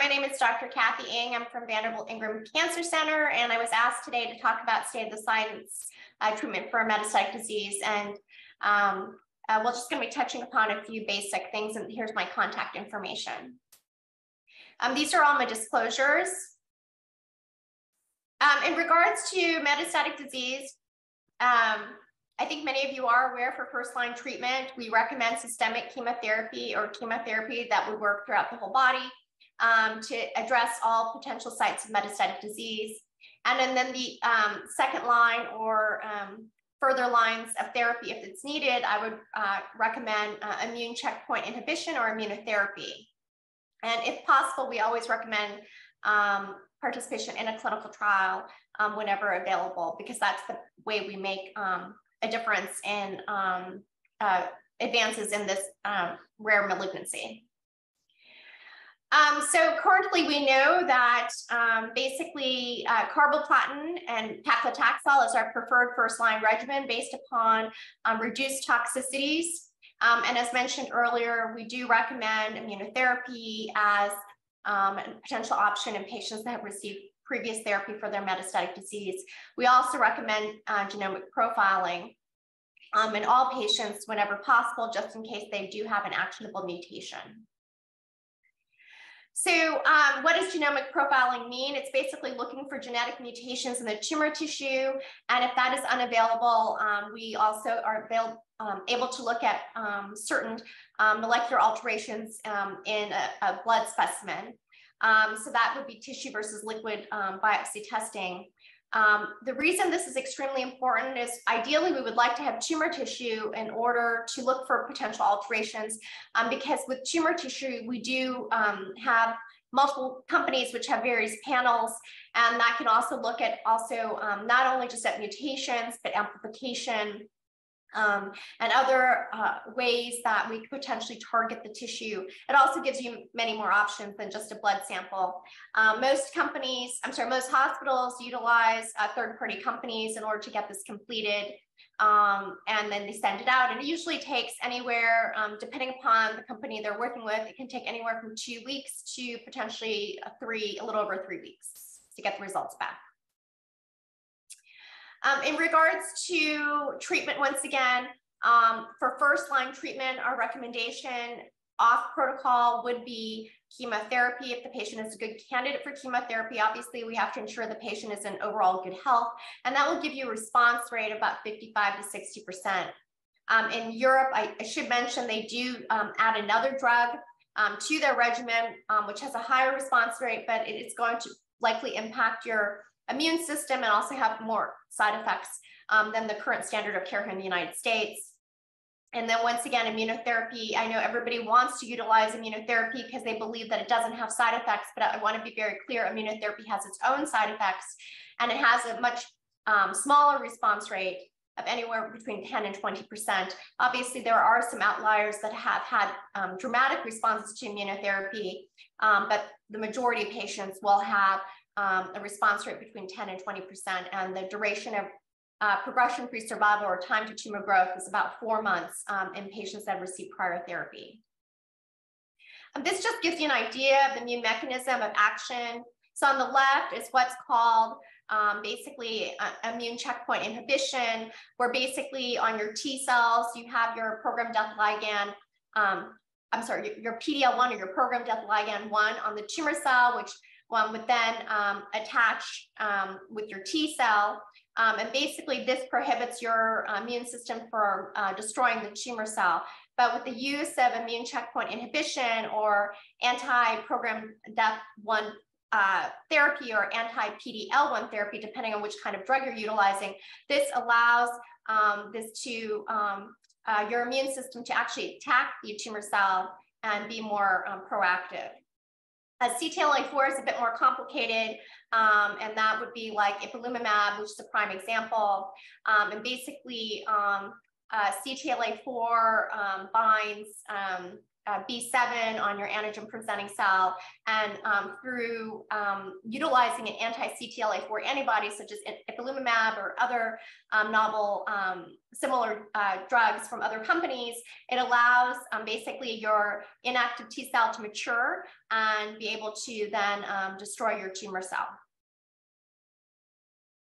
my name is Dr. Cathy Eng. I'm from Vanderbilt Ingram Cancer Center, and I was asked today to talk about state of the science uh, treatment for metastatic disease. And um, uh, we're just going to be touching upon a few basic things, and here's my contact information. Um, these are all my disclosures. Um, in regards to metastatic disease, um, I think many of you are aware for first line treatment, we recommend systemic chemotherapy or chemotherapy that would work throughout the whole body um, to address all potential sites of metastatic disease. And then, the um, second line or um, further lines of therapy, if it's needed, I would uh, recommend uh, immune checkpoint inhibition or immunotherapy. And if possible, we always recommend um, participation in a clinical trial um, whenever available, because that's the way we make a difference in uh, advances in this um, rare malignancy. Um, so currently we know that um, basically uh, carboplatin and paclitaxel is our preferred first line regimen based upon um, reduced toxicities. Um, and as mentioned earlier, we do recommend immunotherapy as um, a potential option in patients that have received previous therapy for their metastatic disease. We also recommend uh, genomic profiling um, in all patients whenever possible, just in case they do have an actionable mutation. So um, what does genomic profiling mean? It's basically looking for genetic mutations in the tumor tissue. And if that is unavailable, um, we also are avail um, able to look at um, certain um, molecular alterations um, in a, a, blood specimen. So that would be tissue versus liquid biopsy testing. Um, the reason this is extremely important is ideally we would like to have tumor tissue in order to look for potential alterations um, because with tumor tissue we do um, have multiple companies which have various panels and that can also look at also um, not only just at mutations but amplification um, and other uh, ways that we could potentially target the tissue. It also gives you many more options than just a blood sample. Um, most companies, I'm sorry, most hospitals utilize uh, third-party companies in order to get this completed. Um, and then they send it out. And it usually takes anywhere, um, depending upon the company they're working with, it can take anywhere from two weeks to potentially three, a little over three weeks to get the results back. Um, in regards to treatment, once again, um, for first line treatment, our recommendation off protocol would be chemotherapy if the patient is a good candidate for chemotherapy. Obviously, we have to ensure the patient is in overall good health, and that will give you a response rate about 55 to 60%. Um, in Europe, I, I, should mention they do um, add another drug um, to their regimen, um, which has a higher response rate, but it is going to likely impact your immune system and also have more side effects um, than the current standard of care here in the United States. And then once again, immunotherapy, I know everybody wants to utilize immunotherapy because they believe that it doesn't have side effects, but I want to be very clear, immunotherapy has its own side effects and it has a much um, smaller response rate of anywhere between 10 and 20%. Obviously, there are some outliers that have had um, dramatic responses to immunotherapy, um, but the majority of patients will have um, a response rate between 10 and 20%, and the duration of uh, progression-free survival or time to tumor growth is about four months um, in patients that receive prior therapy. And this just gives you an idea of the immune mechanism of action. So on the left is what's called um, basically uh, immune checkpoint inhibition, where basically on your T cells, you have your program death ligand, um, I'm sorry, your PD-L1 or your program death ligand 1 on the tumor cell, which one would then um, attach um, with your T cell. Um, and basically this prohibits your uh, immune system from uh, destroying the tumor cell. But with the use of immune checkpoint inhibition or anti-program death one uh, therapy or anti-PD-L1 therapy, depending on which kind of drug you're utilizing, this allows um, this to um, uh, your immune system to actually attack the tumor cell and be more um, proactive. Uh, CTLA4 is a bit more complicated, um, and that would be like ipilimumab, which is a prime example. Um, and basically, um, uh, CTLA4 um, binds um, uh, B7 on your antigen presenting cell. And um, through um, utilizing an anti-CTLA4 antibody, such as ipilimumab or other um, novel um, similar uh, drugs from other companies, it allows um, basically your inactive T cell to mature and be able to then um, destroy your tumor cell.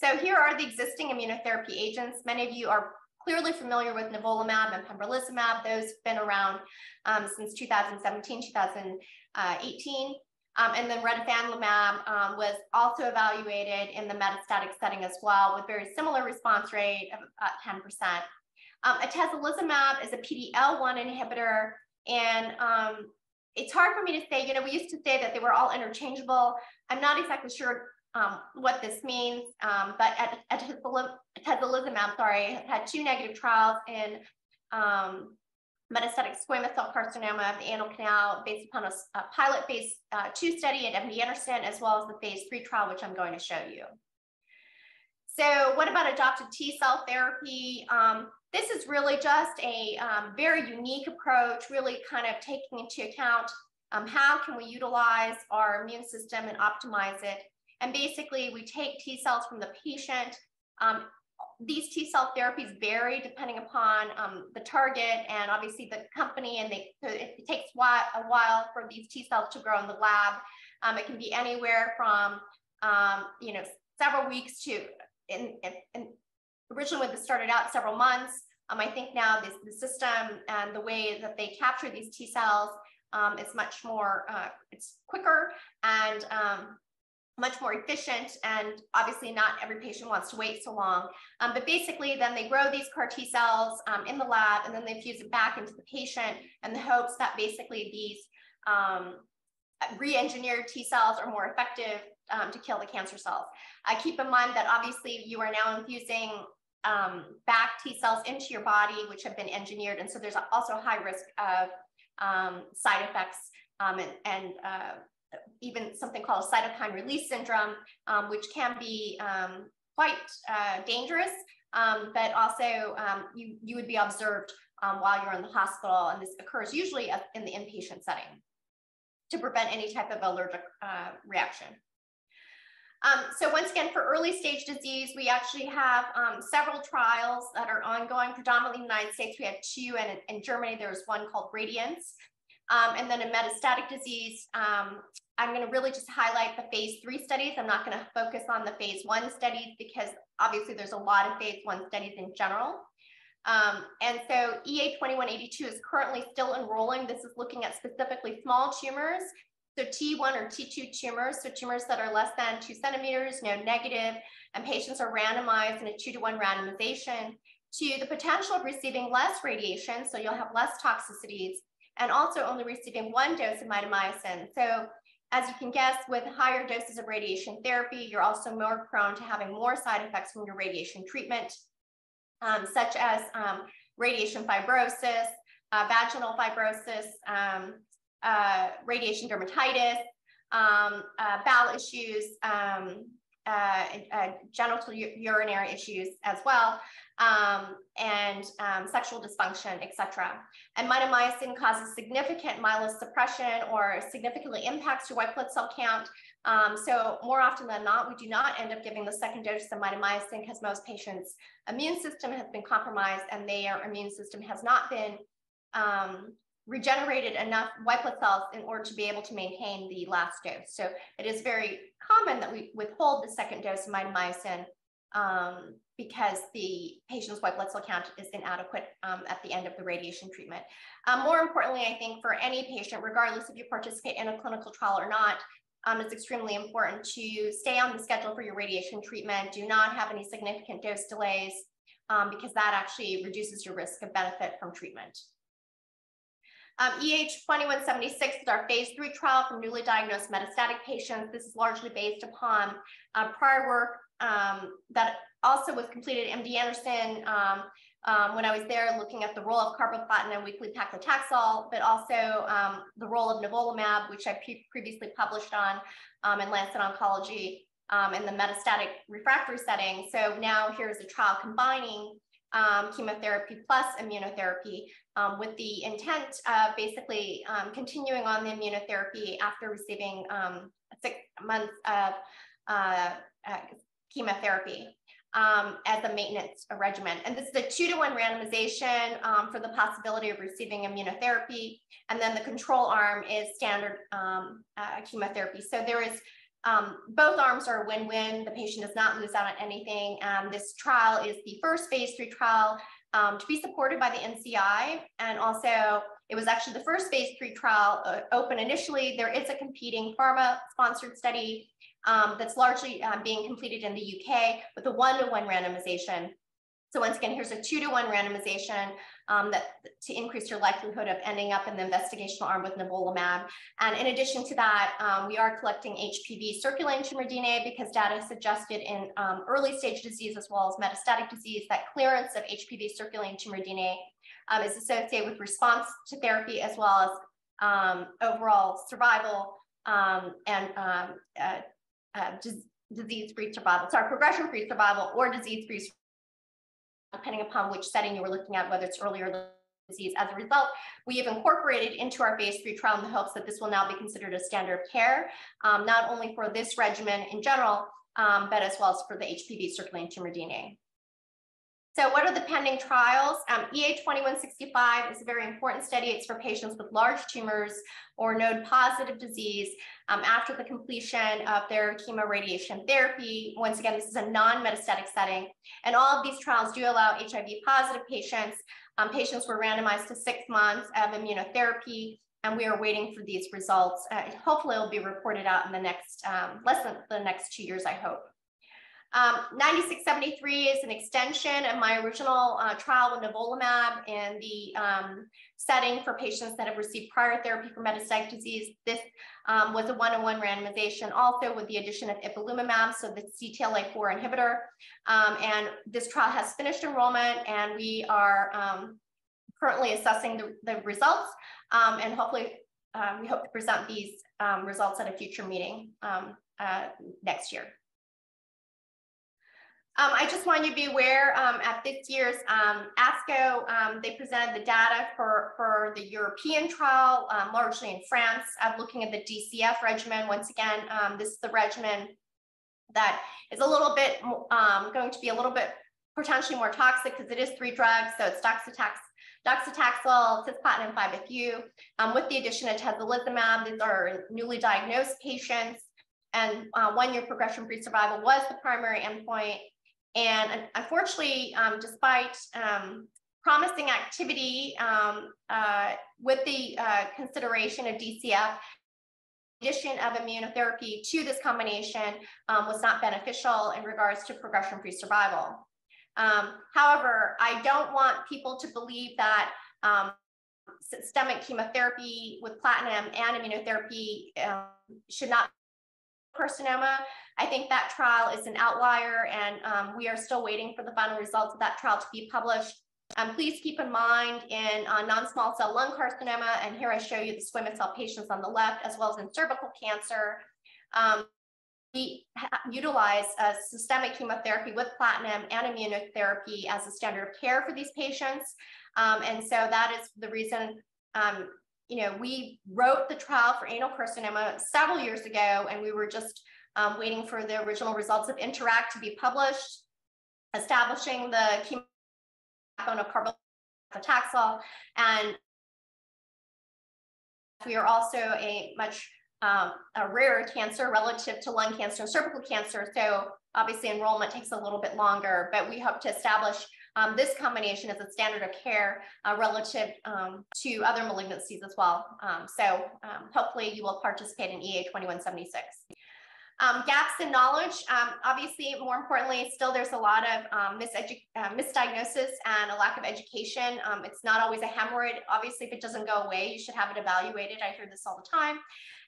So here are the existing immunotherapy agents. Many of you are clearly familiar with nivolumab and pembrolizumab. Those have been around um, since 2017, 2018. Um, and then retifanlimab um, was also evaluated in the metastatic setting as well with very similar response rate of about 10%. Um, atezolizumab is a PD-L1 inhibitor, and um, it's hard for me to say, you know, we used to say that they were all interchangeable. I'm not exactly sure um, what this means, um, but at, at atezolizumab, sorry, had two negative trials in um, metastatic squamous cell carcinoma of the anal canal based upon a, a pilot phase uh, two study at MD Anderson, as well as the phase three trial, which I'm going to show you. So what about adoptive T cell therapy? Um, this is really just a um, very unique approach, really kind of taking into account um, how can we utilize our immune system and optimize it and basically, we take T cells from the patient. Um, these T cell therapies vary depending upon um, the target and obviously the company, and they, it, takes a while for these T cells to grow in the lab. Um, it can be anywhere from um, you know several weeks to in, in, in originally when this started out several months. Um, I think now this, the system and the way that they capture these T cells um, is much more, uh, it's quicker and um, much more efficient and obviously not every patient wants to wait so long. Um, but basically then they grow these CAR T cells um, in the lab and then they fuse it back into the patient and the hopes that basically these um, re-engineered T cells are more effective um, to kill the cancer cells. Uh, keep in mind that obviously you are now infusing um, back T cells into your body, which have been engineered. And so there's also high risk of um, side effects and, and uh, even something called cytokine release syndrome, um, which can be um, quite uh, dangerous, um, but also um, you, you would be observed um, while you're in the hospital. And this occurs usually in the inpatient setting to prevent any type of allergic uh, reaction. Um, so once again, for early stage disease, we actually have um, several trials that are ongoing, predominantly in the United States. We have two, and in, Germany, there's one called Radiance. Um, and then in metastatic disease, um, I'm going to really just highlight the phase three studies. I'm not going to focus on the phase one studies because obviously there's a lot of phase one studies in general. Um, and so EA2182 is currently still enrolling. This is looking at specifically small tumors. So T1 or T2 tumors, so tumors that are less than two centimeters, no negative, and patients are randomized in a two to one randomization to the potential of receiving less radiation. So you'll have less toxicities and also only receiving one dose of mitomycin. So as you can guess, with higher doses of radiation therapy, you're also more prone to having more side effects from your radiation treatment, um, such as um, radiation fibrosis, uh, vaginal fibrosis, um, uh, radiation dermatitis, um, uh, bowel issues, um, uh, uh, genital urinary issues as well um, and um, sexual dysfunction, etc. And mitomycin causes significant myelosuppression or significantly impacts your white blood cell count. Um, so more often than not, we do not end up giving the second dose of mitomycin because most patients' immune system has been compromised and their immune system has not been um, regenerated enough white blood cells in order to be able to maintain the last dose. So it is very common that we withhold the second dose of mitomycin um, because the patient's white blood cell count is inadequate um, at the end of the radiation treatment. Um, more importantly, I think for any patient, regardless if you participate in a clinical trial or not, um, it's extremely important to stay on the schedule for your radiation treatment. Do not have any significant dose delays um, because that actually reduces your risk of benefit from treatment. Um, EA2176 is our phase three trial for newly diagnosed metastatic patients. This is largely based upon uh, prior work um, that also was completed at MD Anderson um, um, when I was there looking at the role of carboplatin and weekly paclitaxel, but also um, the role of nivolumab, which I pre previously published on um, in Lancet Oncology in the metastatic refractory setting. So now here's a trial combining um, chemotherapy plus immunotherapy um, with the intent of basically um, continuing on the immunotherapy after receiving um, six months of uh, uh, chemotherapy um, as a maintenance regimen. And this is a two to one randomization um, for the possibility of receiving immunotherapy. And then the control arm is standard uh, chemotherapy. So there is um, both arms are a win-win. The patient does not lose out on anything. Um, this trial is the first phase three trial um, to be supported by the NCI. And also it was actually the first phase three trial uh, open initially. There is a competing pharma sponsored study um, that's largely um, being completed in the UK with a one-to-one randomization. So once again, here's a two to one randomization um, that to increase your likelihood of ending up in the investigational arm with nivolumab. And in addition to that, um, we are collecting HPV circulating tumor DNA because data suggested in um, early stage disease as well as metastatic disease that clearance of HPV circulating tumor DNA um, is associated with response to therapy as well as um, overall survival um, and uh, uh, disease-free survival, sorry, progression-free survival or disease-free depending upon which setting you were looking at, whether it's earlier disease. As a result, we have incorporated into our phase three trial in the hopes that this will now be considered a standard of care, um, not only for this regimen in general, um, but as well as for the HPV circulating tumor DNA. So what are the pending trials? Um, EA2165 is a very important study. It's for patients with large tumors or node positive disease um, after the completion of their chemoradiation therapy. Once again, this is a non-metastatic setting. And all of these trials do allow HIV positive patients. Um, patients were randomized to six months of immunotherapy and we are waiting for these results. Uh, hopefully it'll be reported out in the next, um, less than the next two years, I hope. Um, 9673 is an extension of my original uh, trial with nivolumab in the um, setting for patients that have received prior therapy for metastatic disease. This um, was a one-on-one randomization also with the addition of ipilimumab, so the CTLA-4 inhibitor. Um, and this trial has finished enrollment and we are um, currently assessing the, the results and hopefully we hope to present these results at a future meeting uh, next year. Um, I just want you to be aware um, at this year's um, ASCO, um, they presented the data for, for the European trial, um, largely in France, of looking at the DCF regimen. Once again, um, this is the regimen that is a little bit going to be a little bit potentially more toxic because it is three drugs. So it's docetaxel, docetaxel, cisplatin, and 5-FU. Um, with the addition of atezolizumab, these are newly diagnosed patients, and uh, one-year progression-free survival was the primary endpoint. And unfortunately, um, despite um, promising activity um, uh, with the uh, consideration of DCF, addition of immunotherapy to this combination um, was not beneficial in regards to progression-free survival. Um, however, I don't want people to believe that um, systemic chemotherapy with platinum and immunotherapy should not carcinoma. I think that trial is an outlier and um, we are still waiting for the final results of that trial to be published. Um, please keep in mind in uh, non-small cell lung carcinoma, and here I show you the squamous cell patients on the left, as well as in cervical cancer. Um, we utilize systemic chemotherapy with platinum and immunotherapy as a standard of care for these patients. Um, and so that is the reason um, you know, we wrote the trial for anal carcinoma several years ago, and we were just um, waiting for the original results of InterAACT to be published, establishing the backbone of carboplatin and we are also a much um, a rarer cancer relative to lung cancer and cervical cancer. So obviously enrollment takes a little bit longer, but we hope to establish um, this combination is a standard of care uh, relative um, to other malignancies as well. Um, so um, hopefully you will participate in EA 2176. Um, gaps in knowledge, um, obviously, more importantly, still there's a lot of um, uh, misdiagnosis and a lack of education. Um, it's not always a hemorrhoid. Obviously, if it doesn't go away, you should have it evaluated. I hear this all the time.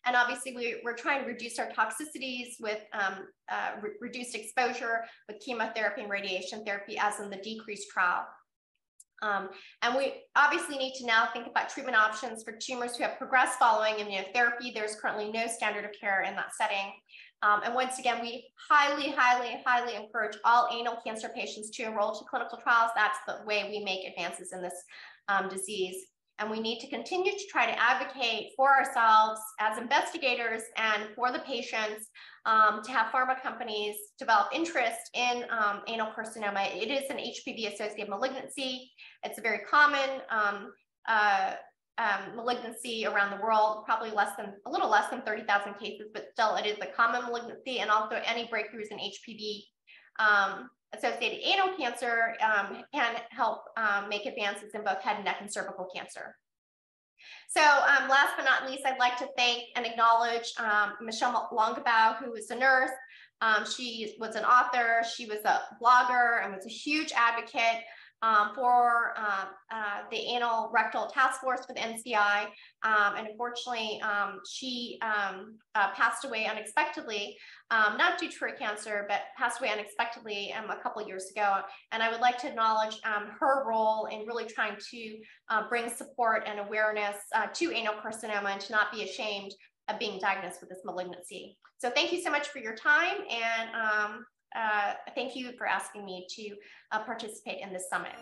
And obviously, we, are trying to reduce our toxicities with um, uh, re reduced exposure with chemotherapy and radiation therapy, as in the decreased trial. Um, and we obviously need to now think about treatment options for tumors who have progressed following immunotherapy. There's currently no standard of care in that setting. Um, and once again, we highly, highly, highly encourage all anal cancer patients to enroll to clinical trials. That's the way we make advances in this um, disease. And we need to continue to try to advocate for ourselves as investigators and for the patients um, to have pharma companies develop interest in um, anal carcinoma. It is an HPV associated malignancy. It's a very common um, uh, um, malignancy around the world, probably less than a little less than 30,000 cases, but still it is a common malignancy. And also any breakthroughs in HPV um, associated anal cancer um, can help um, make advances in both head and neck and cervical cancer. So um, last but not least, I'd like to thank and acknowledge um, Michelle Longabaugh, who is a nurse. She was an author, she was a blogger, and was a huge advocate um, for uh, uh, the anal rectal task force with NCI. Um, and unfortunately, um, she um, uh, passed away unexpectedly, um, not due to her cancer, but passed away unexpectedly a couple years ago. And I would like to acknowledge her role in really trying to uh, bring support and awareness uh, to anal carcinoma and to not be ashamed of being diagnosed with this malignancy. So thank you so much for your time. And uh, thank you for asking me to uh, participate in this summit.